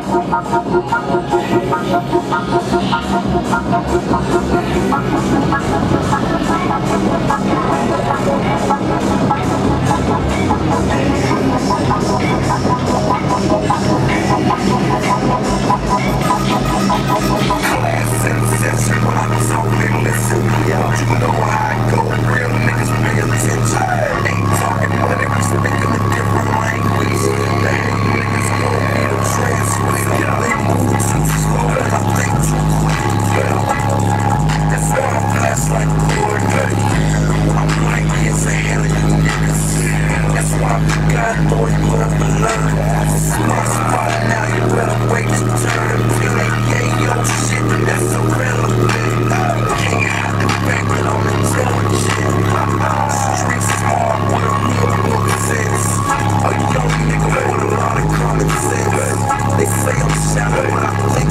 They say fail, sound,